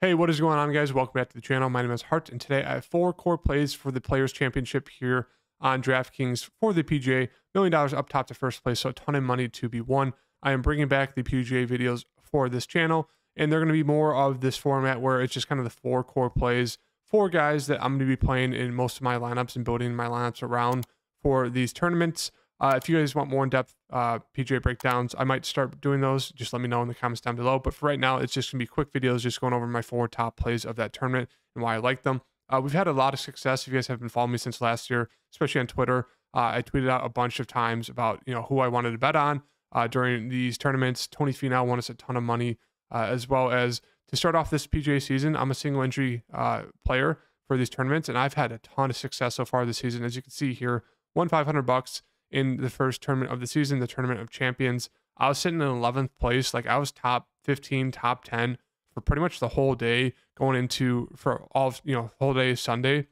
Hey, what is going on, guys? Welcome back to the channel. My name is Hart, and today I have four core plays for the Players Championship here on DraftKings for the PGA. Million dollars up top to first place, so a ton of money to be won. I am bringing back the PGA videos for this channel, and they're going to be more of this format where it's just kind of the four core plays, four guys that I'm going to be playing in most of my lineups and building my lineups around for these tournaments. Uh, if you guys want more in-depth uh, PGA breakdowns, I might start doing those. Just let me know in the comments down below. But for right now, it's just going to be quick videos just going over my four top plays of that tournament and why I like them. Uh, we've had a lot of success. If you guys have been following me since last year, especially on Twitter, uh, I tweeted out a bunch of times about you know who I wanted to bet on uh, during these tournaments. Tony Finau won us a ton of money, uh, as well as to start off this PGA season. I'm a single entry player for these tournaments, and I've had a ton of success so far this season. As you can see here, won 500 bucks in the first tournament of the season, the Tournament of Champions. I was sitting in 11th place. Like I was top 15, top 10 for pretty much the whole day going into for all, you know, whole day Sunday.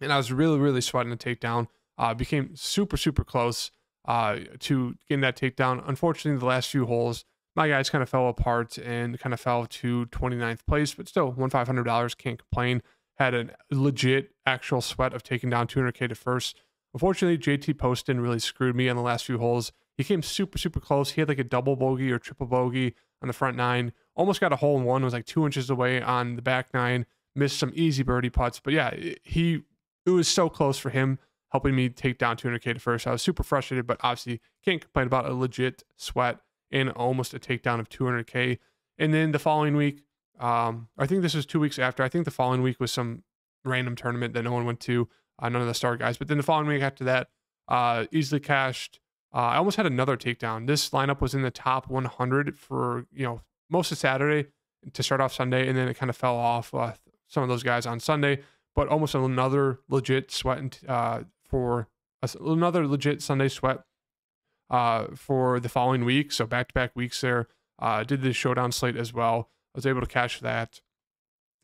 And I was really, really sweating the takedown. Uh, became super, super close uh, to getting that takedown. Unfortunately, the last few holes, my guys kind of fell apart and kind of fell to 29th place, but still won $500. Can't complain. Had a legit actual sweat of taking down 200K to first. Unfortunately, JT Poston really screwed me on the last few holes. He came super, super close. He had like a double bogey or triple bogey on the front nine. Almost got a hole in one, was like two inches away on the back nine. Missed some easy birdie putts. But yeah, he it was so close for him helping me take down 200K to first. I was super frustrated, but obviously can't complain about a legit sweat and almost a takedown of 200K. And then the following week, um, I think this was two weeks after. I think the following week was some random tournament that no one went to uh, none of the star guys. But then the following week after that, uh, easily cashed. Uh, I almost had another takedown. This lineup was in the top 100 for you know most of Saturday to start off Sunday, and then it kind of fell off. Uh, some of those guys on Sunday, but almost another legit sweat uh, for another legit Sunday sweat uh, for the following week. So back to back weeks there. Uh, did the showdown slate as well. I was able to cash that.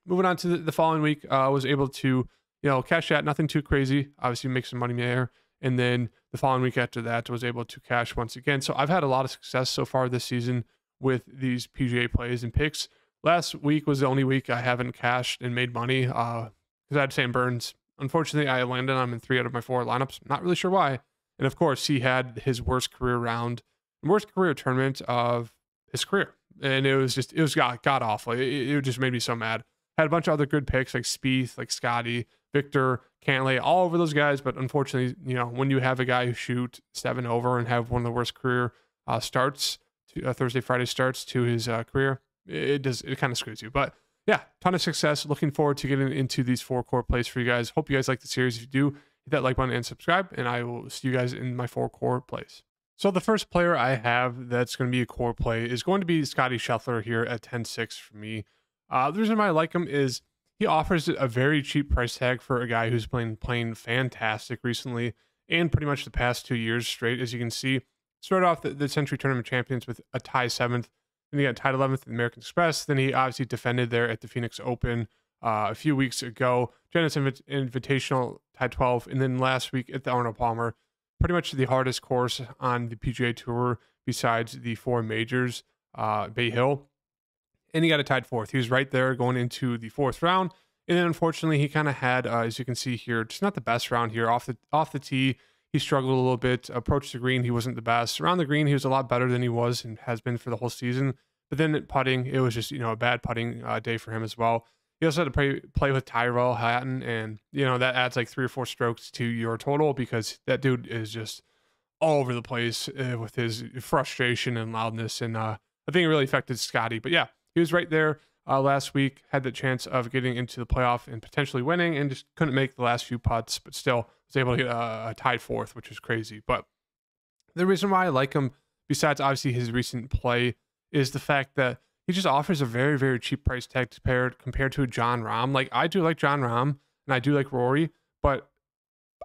Moving on to the, the following week, uh, I was able to you know, cash out, nothing too crazy. Obviously, make some money there. And then the following week after that, was able to cash once again. So I've had a lot of success so far this season with these PGA plays and picks. Last week was the only week I haven't cashed and made money because uh, I had Sam Burns. Unfortunately, I landed on him in three out of my four lineups. Not really sure why. And of course, he had his worst career round, worst career tournament of his career. And it was just, it was god, god awful. It, it just made me so mad. Had a bunch of other good picks like Spieth, like Scotty, Viktor, Cantlay, all over those guys. But unfortunately, you know, when you have a guy who shoot seven over and have one of the worst career uh, starts, to, uh, Thursday, Friday starts to his uh, career, it does it kind of screws you. But yeah, ton of success. Looking forward to getting into these four core plays for you guys. Hope you guys like the series. If you do, hit that like button and subscribe, and I will see you guys in my four core plays. So the first player I have that's going to be a core play is going to be Scotty Scheffler here at 10-6 for me. Uh, the reason why I like him is he offers a very cheap price tag for a guy who's been playing fantastic recently and pretty much the past two years straight. As you can see, started off the, the Sentry Tournament Champions with a tie seventh, then he got tied 11th at the American Express. Then he obviously defended there at the Phoenix Open uh, a few weeks ago. Invit- Invitational tied 12, and then last week at the Arnold Palmer, pretty much the hardest course on the PGA Tour besides the four majors, uh, Bay Hill and he got a tied fourth. He was right there going into the fourth round. And then unfortunately, he kind of had, uh, as you can see here, just not the best round here off the off the tee. He struggled a little bit. Approached the green, he wasn't the best. Around the green, he was a lot better than he was and has been for the whole season. But then putting, it was just you know a bad putting uh, day for him as well. He also had to play play with Tyrrell Hatton, and you know that adds like three or four strokes to your total because that dude is just all over the place uh, with his frustration and loudness, and uh, I think it really affected Scotty. But yeah, he was right there uh, last week, had the chance of getting into the playoff and potentially winning, and just couldn't make the last few putts, but still was able to get a, a tied fourth, which is crazy. But the reason why I like him, besides obviously his recent play, is the fact that he just offers a very, very cheap price tag compared compared to Jon Rahm. Like I do like Jon Rahm and I do like Rory, but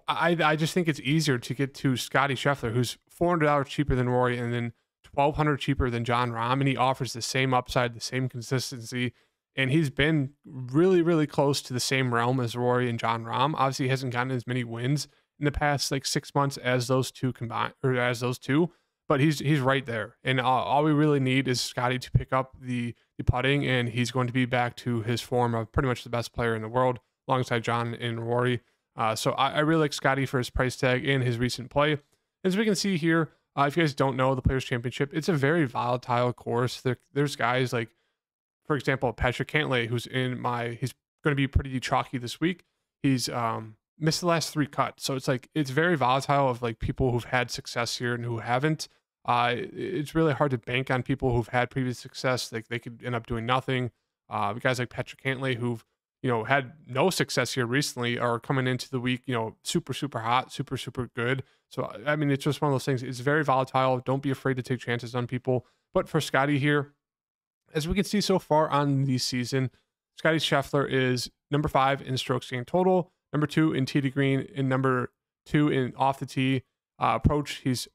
I I just think it's easier to get to Scotty Scheffler, who's four hundred dollars cheaper than Rory, and then 1200 cheaper than Jon Rahm, and he offers the same upside, the same consistency. And he's been really, really close to the same realm as Rory and Jon Rahm. Obviously, he hasn't gotten as many wins in the past like six months as those two combined, or as those two. but he's he's right there. And all, all we really need is Scotty to pick up the the putting, and he's going to be back to his form of pretty much the best player in the world, alongside Jon and Rory. Uh, so I, I, really like Scotty for his price tag and his recent play. As we can see here, uh, if you guys don't know the Players Championship, it's a very volatile course. There, there's guys like, for example, Patrick Cantlay, who's in my, he's going to be pretty chalky this week. He's um, missed the last three cuts. So it's like it's very volatile of like people who've had success here and who haven't. Uh, it's really hard to bank on people who've had previous success. Like they could end up doing nothing. Uh, guys like Patrick Cantlay who've you know had no success here recently are coming into the week you know super super hot, super super good. So I mean it's just one of those things. It's very volatile. Don't be afraid to take chances on people. But for Scotty here, as we can see so far on the season, Scotty Scheffler is number five in strokes gained total number two in tee to green, and number two in off the tee uh, approach. He's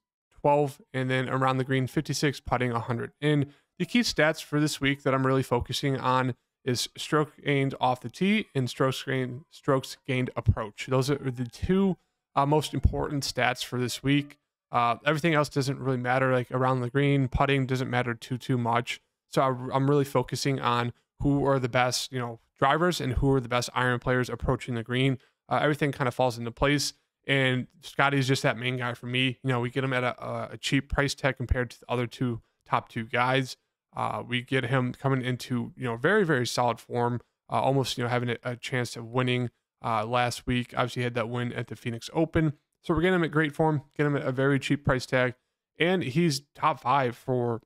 12, and then around the green, 56, putting 100. And the key stats for this week that I'm really focusing on is stroke gained off the tee and strokes gained strokes gained approach. Those are the two uh, most important stats for this week. Uh, everything else doesn't really matter. Like around the green, putting doesn't matter too too much. So I, I'm really focusing on who are the best, you know, drivers and who are the best iron players approaching the green uh, everything kind of falls into place. And Scotty's just that main guy for me. You know, we get him at a, a cheap price tag compared to the other two top two guys. Uh, we get him coming into you know very very solid form, uh, almost you know having a, a chance of winning uh, last week. Obviously, had that win at the Phoenix Open, so we're getting him at great form, get him at a very cheap price tag, and he's top five for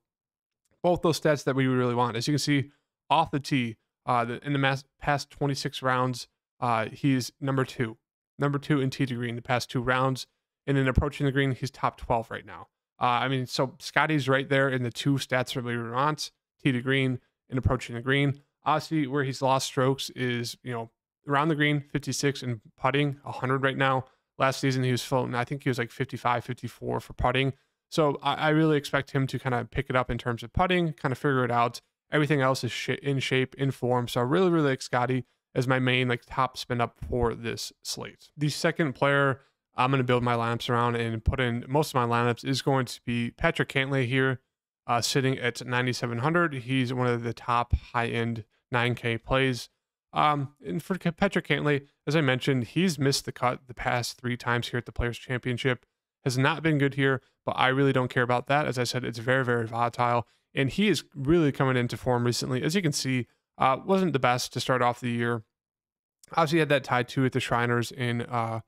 both those stats that we really want. As you can see off the tee, uh, the, in the mass, past 26 rounds, uh, he's number two, number two in tee to green the past two rounds, and then approaching the green, he's top 12 right now. Uh, I mean, so Scotty's right there in the two stats we want, tee to green and approaching the green. Obviously, where he's lost strokes is, you know, around the green, 56 and putting, 100 right now. Last season, he was floating, I think he was like 55, 54 for putting. So I, I really expect him to kind of pick it up in terms of putting, kind of figure it out. Everything else is sh- in shape, in form. So I really, really like Scotty as my main like top spin up for this slate. The second player I'm going to build my lineups around and put in most of my lineups is going to be Patrick Cantlay here, uh, sitting at 9,700. He's one of the top high end 9K plays. Um, and for Patrick Cantlay, as I mentioned, he's missed the cut the past three times here at the Players Championship. Has not been good here, but I really don't care about that. As I said, it's very, very volatile. And he is really coming into form recently. As you can see, uh, wasn't the best to start off the year. Obviously, had that tied to at the Shriners in uh,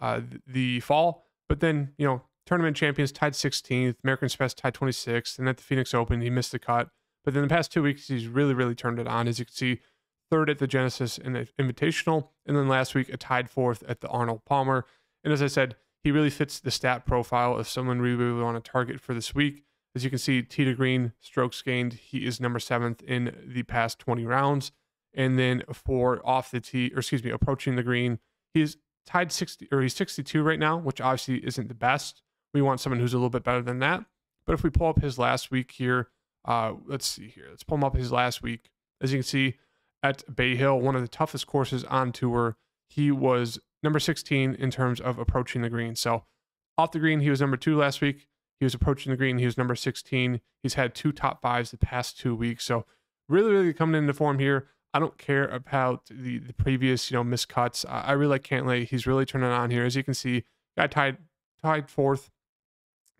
uh, the fall, but then you know tournament champions tied 16th, American Express tied 26th, and at the Phoenix Open he missed the cut. But then the past two weeks he's really really turned it on. As you can see, third at the Genesis and the Invitational, and then last week a tied fourth at the Arnold Palmer. And as I said, he really fits the stat profile of someone we really want to target for this week. As you can see, to green, strokes gained, he is number seventh in the past 20 rounds. And then for off the tee, or excuse me, approaching the green, he's tied 60 or he's 62 right now, which obviously isn't the best. We want someone who's a little bit better than that. But if we pull up his last week here, uh, let's see here. Let's pull him up his last week. As you can see, at Bay Hill, one of the toughest courses on tour, he was number 16 in terms of approaching the green. So off the green, he was number two last week. He was approaching the green. He was number 16. He's had two top fives the past two weeks. So really, really coming into form here. I don't care about the, the previous, you know, miscuts. I, I really like Cantlay. He's really turning on here. As you can see, got tied tied fourth.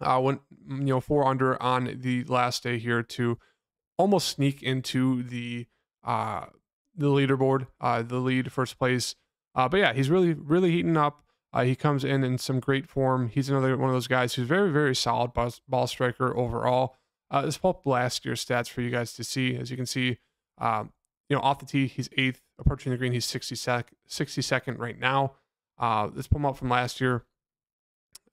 Uh, went you know four under on the last day here to almost sneak into the uh the leaderboard, uh the lead first place. Uh, but yeah, he's really really heating up. Uh, he comes in in some great form. He's another one of those guys who's very, very solid ball, ball striker overall. Uh, let's pull up last year's stats for you guys to see. As you can see, um, you know, off the tee, he's eighth. Approaching the green, he's 60 sec- 62nd right now. Uh, let's pull him up from last year.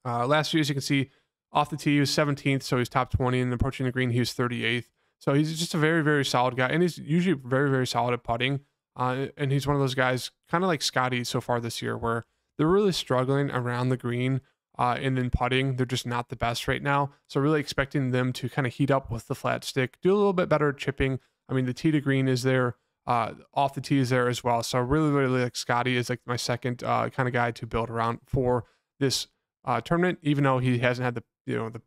Uh, last year, as you can see, off the tee, he was 17th, so he's top 20. And approaching the green, he was 38th. So he's just a very, very solid guy. And he's usually very, very solid at putting. Uh, and he's one of those guys, kind of like Scotty so far this year, where they're really struggling around the green uh, and then putting. They're just not the best right now. So really expecting them to kind of heat up with the flat stick, do a little bit better chipping. I mean, the tee to green is there. Uh, off the tee is there as well. So really, really like Scotty is like my second uh, kind of guy to build around for this uh, tournament, even though he hasn't had the you know the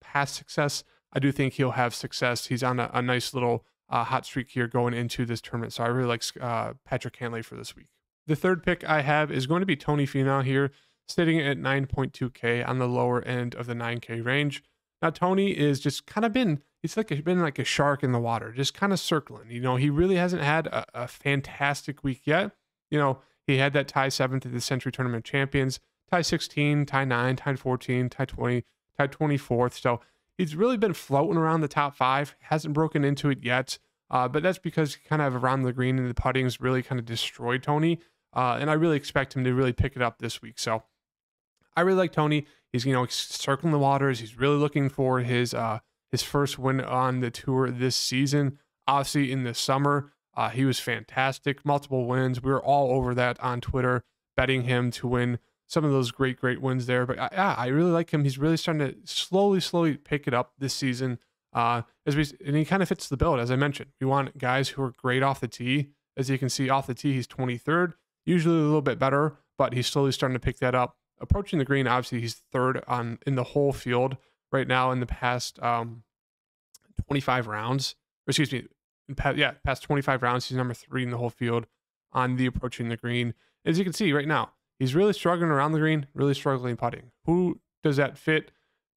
past success, I do think he'll have success. He's on a, a nice little uh, hot streak here going into this tournament. So I really like uh, Patrick Cantlay for this week. The third pick I have is going to be Tony Finau here, sitting at 9.2K on the lower end of the 9K range. Now Tony is just kind of been he's like a, been like a shark in the water, just kind of circling. You know, he really hasn't had a, a fantastic week yet. You know, he had that tie seventh at the Sentry Tournament Champions, tie 16, tie 9, tie 14, tie 20, tie 24th. So he's really been floating around the top five, hasn't broken into it yet. Uh, but that's because kind of around the green and the putting's really kind of destroyed Tony. Uh, and I really expect him to really pick it up this week. So I really like Tony. He's you know circling the waters. He's really looking for his uh, his first win on the tour this season. Obviously, in the summer, uh, he was fantastic. Multiple wins. We were all over that on Twitter, betting him to win some of those great, great wins there. But uh, yeah, I really like him. He's really starting to slowly, slowly pick it up this season. Uh, as we and he kind of fits the bill, as I mentioned. We want guys who are great off the tee. As you can see, off the tee, he's 23rd usually a little bit better, but he's slowly starting to pick that up. Approaching the green, obviously he's third on in the whole field right now in the past um, 25 rounds. Excuse me, past, yeah, past 25 rounds, he's number three in the whole field on the approaching the green. As you can see right now, he's really struggling around the green, really struggling putting. Who does that fit?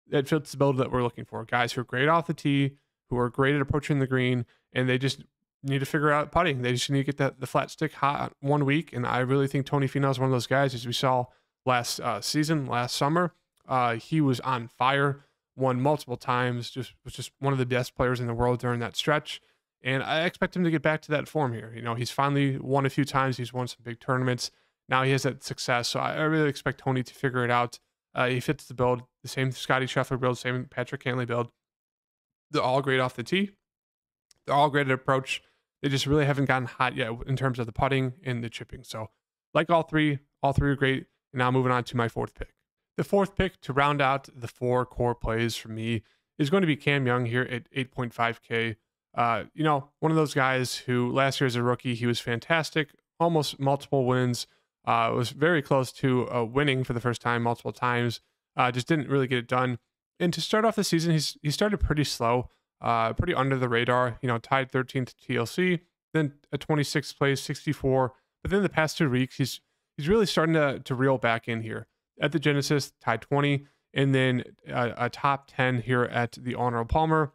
That fits the build that we're looking for. Guys who are great off the tee, who are great at approaching the green, and they just need to figure out putting. They just need to get that the flat stick hot one week, and I really think Tony Finau is one of those guys. As we saw last uh, season, last summer, uh, he was on fire, won multiple times. Just was just one of the best players in the world during that stretch, and I expect him to get back to that form here. You know, he's finally won a few times. He's won some big tournaments. Now he has that success, so I, really expect Tony to figure it out. Uh, he fits the build, the same Scotty Scheffler build, same Patrick Cantlay build. They're all great off the tee. They're all great at approach. They just really haven't gotten hot yet in terms of the putting and the chipping. So, like all three, all three are great. Now moving on to my fourth pick. The fourth pick to round out the four core plays for me is going to be Cam Young here at 8.5K. Uh, you know, one of those guys who last year as a rookie, he was fantastic, almost multiple wins, uh, was very close to uh, winning for the first time multiple times, uh, just didn't really get it done. And to start off the season, he's he started pretty slow uh, pretty under the radar. You know, tied 13th TLC, then a 26th place, 64. But then the past two weeks, he's he's really starting to to reel back in here. At the Genesis, tied 20, and then a, a top 10 here at the Arnold Palmer.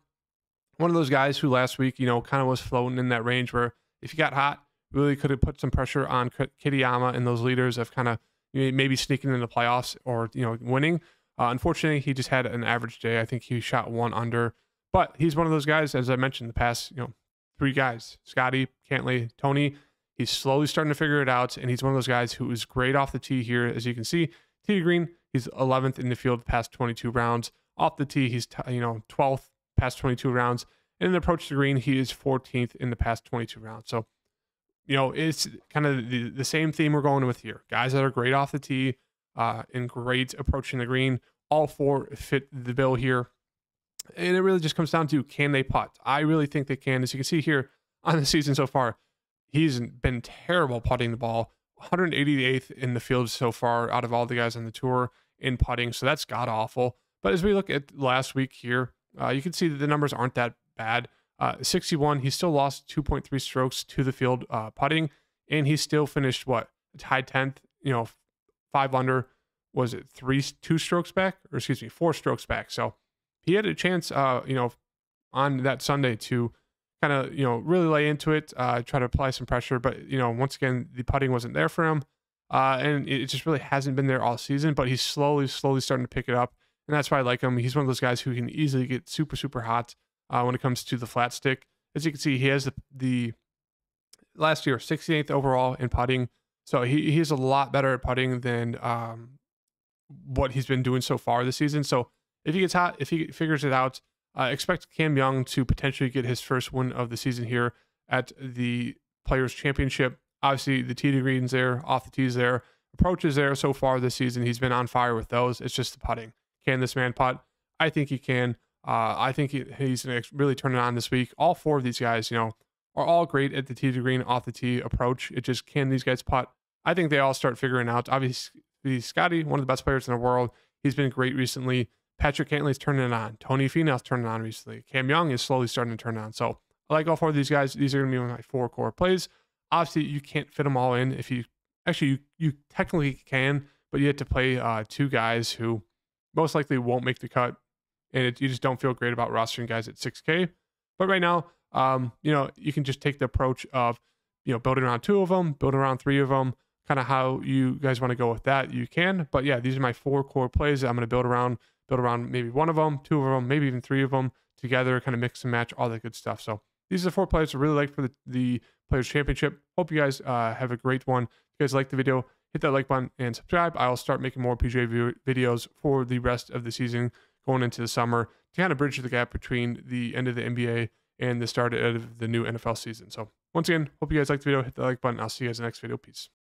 One of those guys who last week, you know, kind of was floating in that range where if he got hot, really could have put some pressure on Kitayama and those leaders of kind of maybe sneaking in the playoffs or you know winning. Uh, unfortunately, he just had an average day. I think he shot one under. But he's one of those guys, as I mentioned, the past, you know, three guys, Scotty, Cantlay, Tony. He's slowly starting to figure it out, and he's one of those guys who is great off the tee here. As you can see, tee green, he's 11th in the field past 22 rounds. Off the tee, he's you know 12th past 22 rounds, and in the approach to green, he is 14th in the past 22 rounds. So, you know, it's kind of the, the same theme we're going with here. Guys that are great off the tee uh, and great approaching the green. All four fit the bill here and it really just comes down to can they putt? I really think they can. As you can see here on the season so far, he's been terrible putting the ball. 188th in the field so far out of all the guys on the tour in putting. So that's god awful. But as we look at last week here, uh, you can see that the numbers aren't that bad. Uh, 61, he still lost 2.3 strokes to the field uh, putting, and he still finished what tied 10th. You know, five under. Was it three, two strokes back, or excuse me, four strokes back? So he had a chance, uh, you know, on that Sunday to kind of, you know, really lay into it, uh, try to apply some pressure. But, you know, once again, the putting wasn't there for him. Uh, and it just really hasn't been there all season, but he's slowly, slowly starting to pick it up. And that's why I like him. He's one of those guys who can easily get super, super hot uh, when it comes to the flat stick. As you can see, he has the, the last year 68th overall in putting. So he, he's a lot better at putting than um, what he's been doing so far this season. So if he gets hot, if he figures it out, uh, expect Cam Young to potentially get his first win of the season here at the Players Championship. Obviously, the tee to greens there, off the tees there, approaches there so far this season. He's been on fire with those. It's just the putting. Can this man putt? I think he can. Uh, I think he, he's going to really turn it on this week. All four of these guys, you know, are all great at the tee to green, off the tee approach. It just can these guys putt? I think they all start figuring out. Obviously, Scotty, one of the best players in the world. He's been great recently Patrick Cantlay's turning it on. Tony Finau's turning it on recently. Cam Young is slowly starting to turn on. So I like all four of these guys. These are going to be my four core plays. Obviously, you can't fit them all in. If you actually you, you technically can, but you have to play uh, two guys who most likely won't make the cut, and it, you just don't feel great about rostering guys at 6K. But right now, um, you know, you can just take the approach of you know building around two of them, building around three of them, kind of how you guys want to go with that. You can, but yeah, these are my four core plays. That I'm going to build around, build around maybe one of them, two of them, maybe even three of them together, kind of mix and match all that good stuff. So these are the four plays I really like for the, the Players Championship. Hope you guys uh, have a great one. If you guys like the video, hit that like button and subscribe. I'll start making more PGA videos for the rest of the season going into the summer to kind of bridge the gap between the end of the NBA and the start of the new NFL season. So once again, hope you guys liked the video. Hit the like button. I'll see you guys in the next video. Peace.